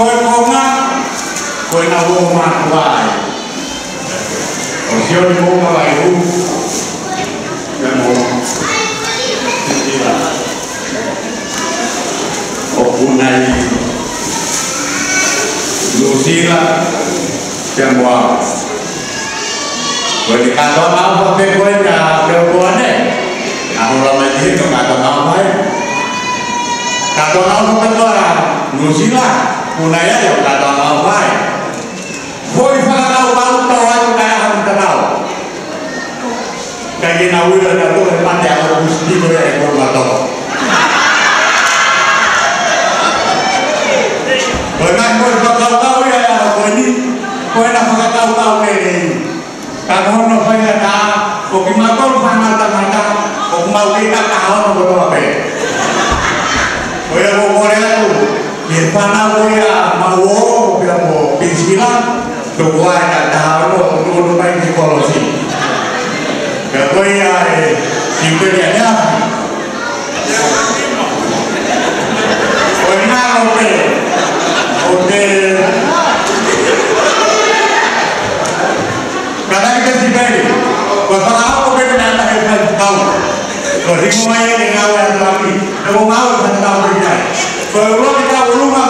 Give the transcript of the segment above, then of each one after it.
koe na o mātu ai. O sio ni mō mawai hu, ka mō titira. O punai Lucila ka mō au. Koe ni kato mau pa pe koe ka peo koe ne. Ka hula mai tihe ka kato mau mai. Kato mau pa pe koe Lucila, punai ayo kato mau mai. Foi whakatau mau tau ai kaya ham tanau. Kaya na na to e pinsilang, Tunggu aja tahu lo tunggu main di polosi. Kalau ya simpen ya ya. Pernah oke, oke. Kata kita simpen, kalau apa oke ternyata hebat tahu. Kalau di rumah ini ngawal yang lagi, kalau mau kita tahu kerja. Kalau kita rumah kau ini, Oi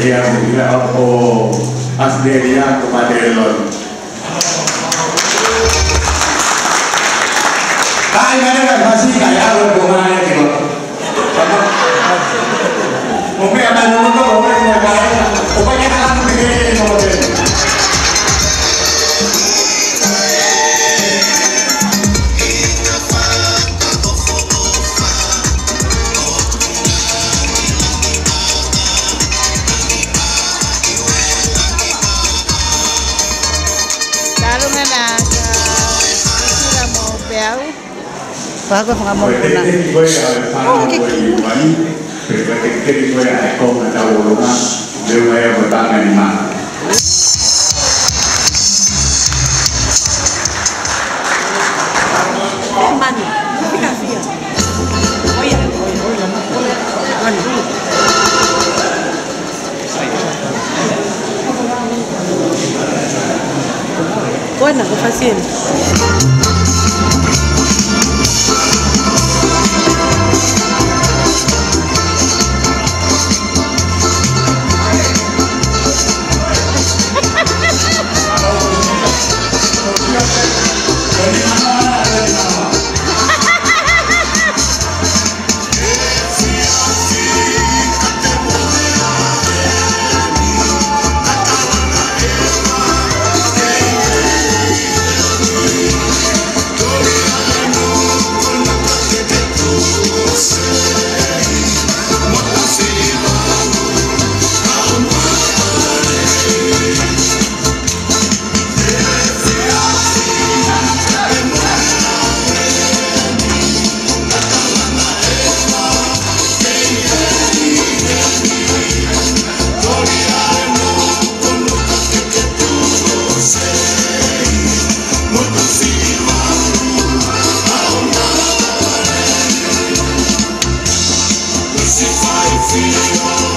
Diamila Opo Asderia Kumadelon Kak Imane kan masih kaya rombongan ya kok. Mungkin ana ngono nên là khi là màu béo và có phòng mong muốn là ô cái kính Hãy subscribe cho kênh Ghiền Mì Gõ Để không bỏ lỡ những video hấp dẫn 100. I feel.